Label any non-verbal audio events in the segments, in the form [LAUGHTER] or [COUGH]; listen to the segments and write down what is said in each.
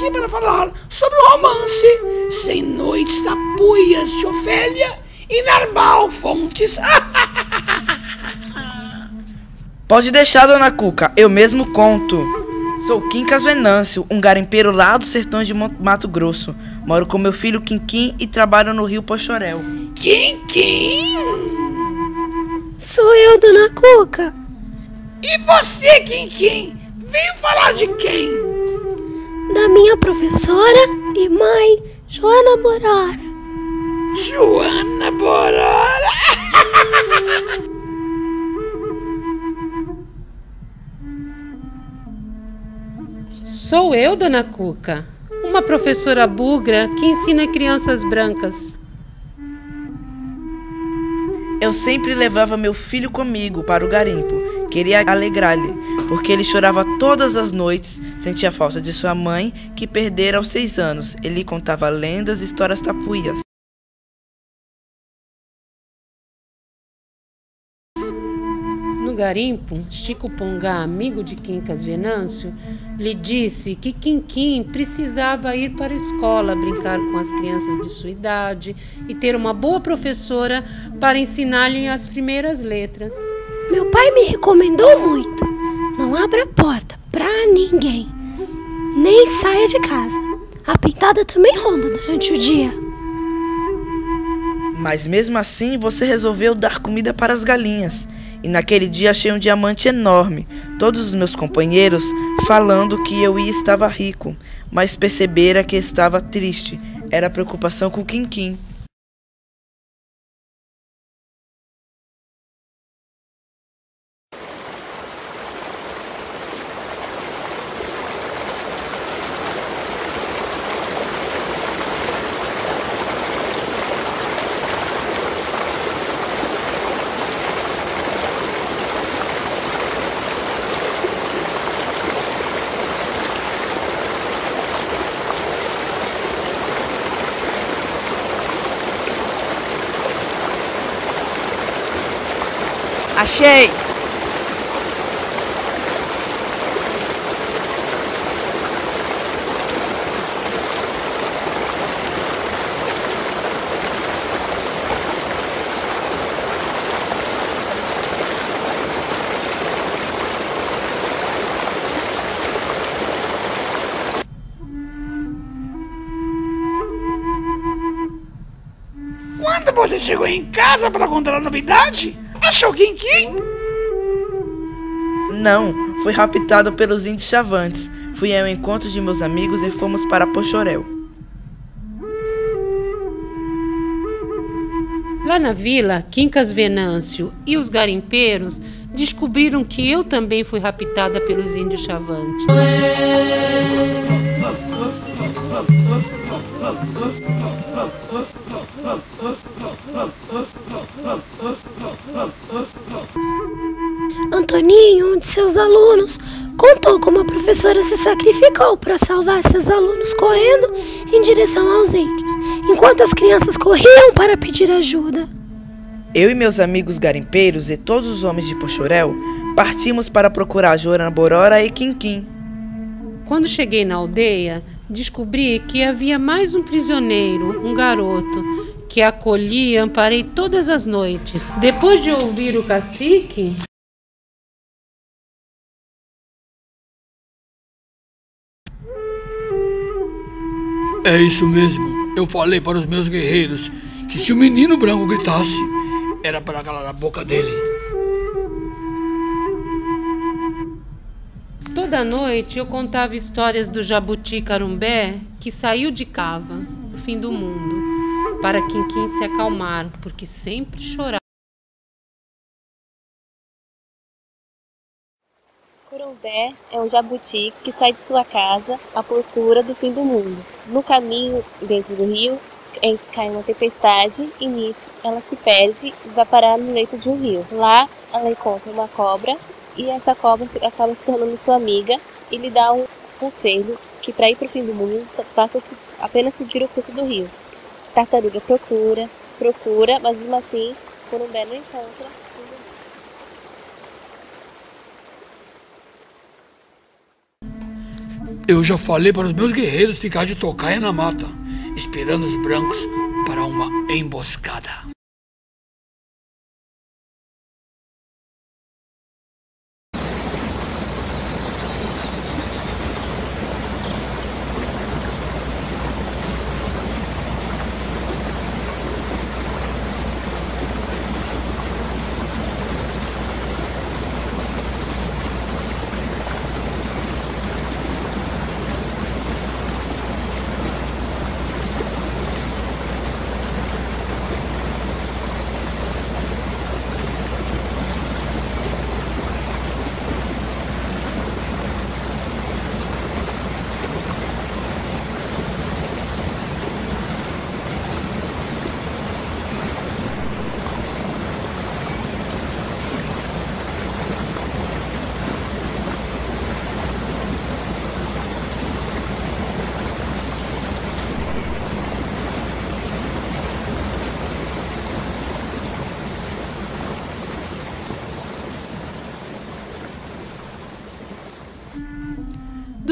aqui para falar sobre o romance Sem Noites Tapuias de Ofélia e Narbal Fontes. [LAUGHS] Pode deixar, dona Cuca, eu mesmo conto. Sou Quincas Venâncio, um garimpeiro lá dos sertões de Mato Grosso. Moro com meu filho Quinquim e trabalho no Rio Pochorel. Quinquim? Sou eu, dona Cuca. E você, Quinquim? Veio falar de quem? Da minha professora e mãe, Joana Borora. Joana Borora? Sou eu, dona Cuca, uma professora bugra que ensina crianças brancas. Eu sempre levava meu filho comigo para o garimpo. Queria alegrar-lhe, porque ele chorava todas as noites, sentia falta de sua mãe, que perdera aos seis anos. Ele contava lendas e histórias tapuias. No garimpo, Chico Pongá, amigo de Quincas Venâncio, lhe disse que Quinquim precisava ir para a escola brincar com as crianças de sua idade e ter uma boa professora para ensinar-lhe as primeiras letras. Meu pai me recomendou muito: não abra a porta para ninguém, nem saia de casa. A pintada também ronda durante o dia. Mas mesmo assim, você resolveu dar comida para as galinhas. E naquele dia achei um diamante enorme. Todos os meus companheiros falando que eu ia estava rico, mas percebera que estava triste. Era preocupação com o Quinquim. Achei! Quando você chegou em casa para contar a novidade, achou Quinquim? Não, fui raptado pelos índios chavantes. Fui ao encontro de meus amigos e fomos para Pochorel. Lá na vila, Quincas Venâncio e os garimpeiros descobriram que eu também fui raptada pelos índios chavantes. Antoninho, um de seus alunos, contou como a professora se sacrificou para salvar seus alunos correndo em direção aos índios, enquanto as crianças corriam para pedir ajuda. Eu e meus amigos garimpeiros e todos os homens de Pochorel partimos para procurar Joana Borora e Quinquim. Quando cheguei na aldeia, descobri que havia mais um prisioneiro, um garoto, que acolhi e amparei todas as noites. Depois de ouvir o cacique, É isso mesmo. Eu falei para os meus guerreiros que se o menino branco gritasse, era para calar a boca dele. toda noite eu contava histórias do jabuti carumbé que saiu de cava, do fim do mundo, para Quinquim se acalmar, porque sempre chorava. Curumbé é um jabuti que sai de sua casa à procura do fim do mundo. No caminho, dentro do rio, cai uma tempestade e nisso ela se perde e vai parar no leito de um rio. Lá ela encontra uma cobra e essa cobra acaba se tornando sua amiga e lhe dá um conselho que para ir para o fim do mundo basta apenas seguir o curso do rio. Tartaruga procura, procura, mas mesmo assim, por um belo encontra, Eu já falei para os meus guerreiros ficar de tocaia na mata, esperando os brancos para uma emboscada.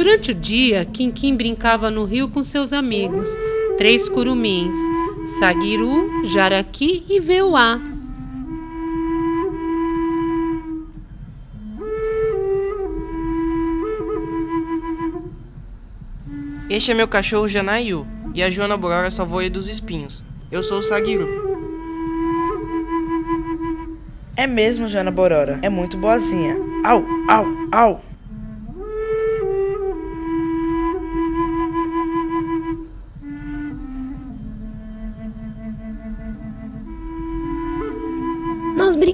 Durante o dia, Quinquim brincava no rio com seus amigos, três curumins, Sagiru, Jaraqui e Veuá. Este é meu cachorro Janaiu, e a Joana Borora salvou ele dos espinhos. Eu sou o Sagiru. É mesmo, Joana Borora. É muito boazinha. Au, au, au.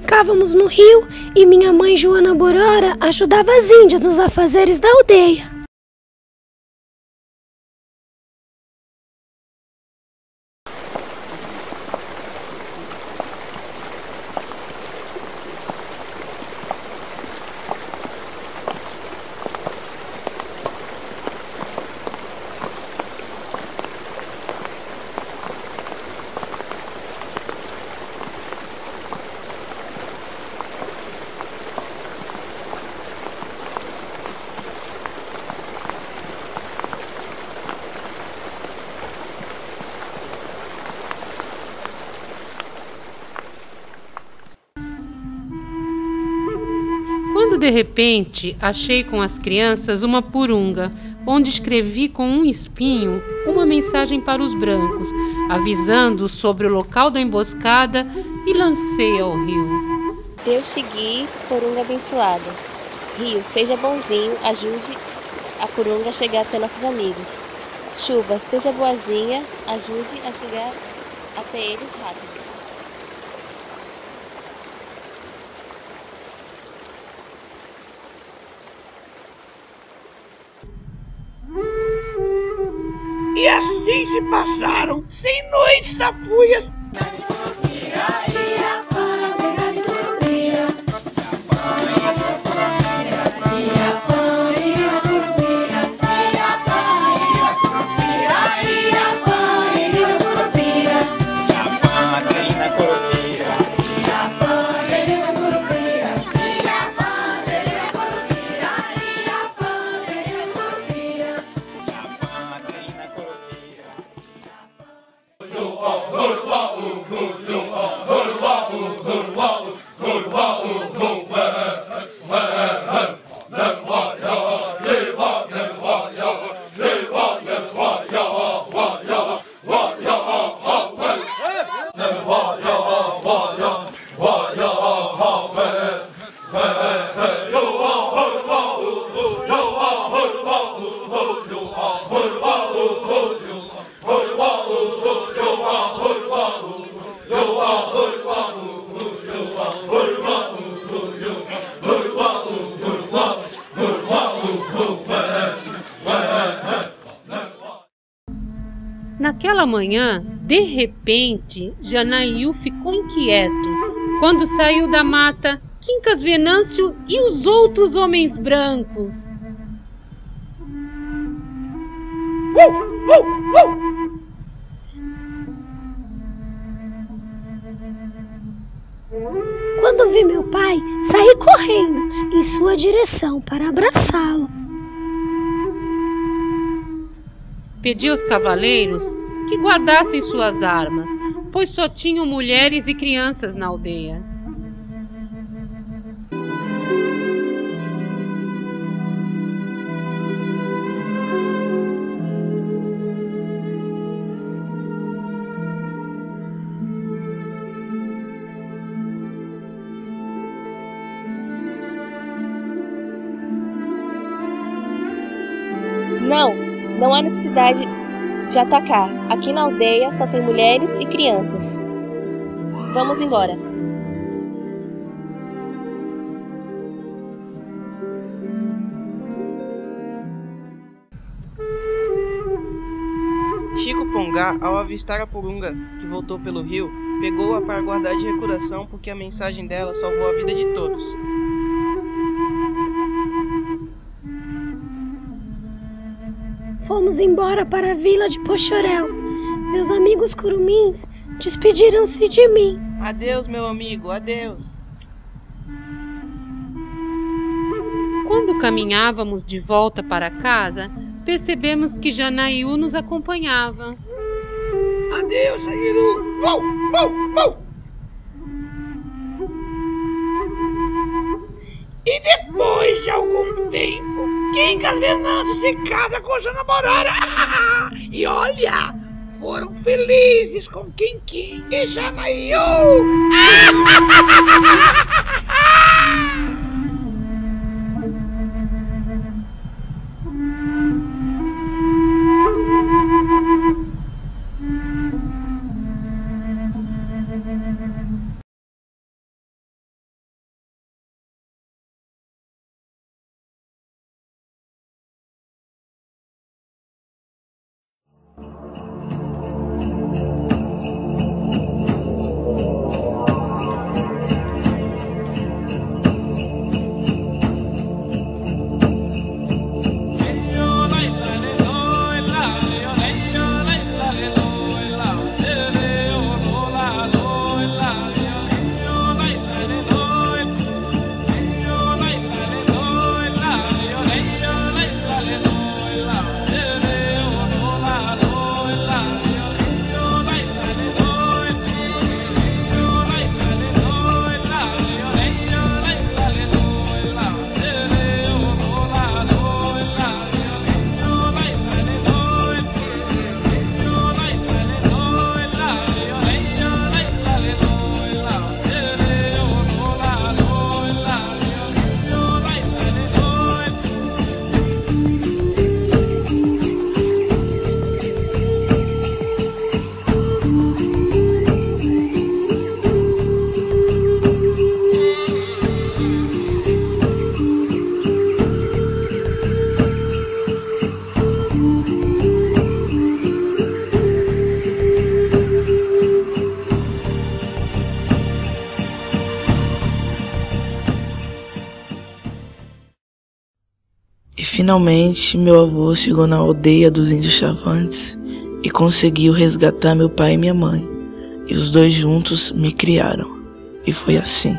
Nós brincávamos no rio e minha mãe Joana Borora ajudava as índias nos afazeres da aldeia. Quando de repente achei com as crianças uma purunga, onde escrevi com um espinho uma mensagem para os brancos, avisando sobre o local da emboscada e lancei ao rio. Deus te guie, Purunga abençoada. Rio, seja bonzinho, ajude a Purunga a chegar até nossos amigos. Chuva, seja boazinha, ajude a chegar até eles rápido. Assim se passaram. Cem noites tapuias Naquela manhã, de repente, Janaíu ficou inquieto quando saiu da mata Quincas Venâncio e os outros homens brancos. Quando vi meu pai, saí correndo em sua direção para abraçá-lo. Pedi aos cavaleiros que guardassem suas armas, pois só tinham mulheres e crianças na aldeia. Não, não há necessidade de atacar. Aqui na aldeia só tem mulheres e crianças. Vamos embora. Chico Pongá, ao avistar a Purunga, que voltou pelo rio, pegou-a para guardar de recordação porque a mensagem dela salvou a vida de todos. Fomos embora para a vila de Pochorel. Meus amigos curumins despediram-se de mim. Adeus, meu amigo, adeus. Quando caminhávamos de volta para casa, percebemos que Janaíu nos acompanhava. Adeus, Sairu. Vou, vou, vou. E depois de algum tempo, Quincas Venâncio se casa com sua namorada. [LAUGHS] e olha, foram felizes com Quinquim e Janaíu. [LAUGHS] finalmente meu avô chegou na aldeia dos índios chavantes e conseguiu resgatar meu pai e minha mãe. E os dois juntos me criaram. E foi assim.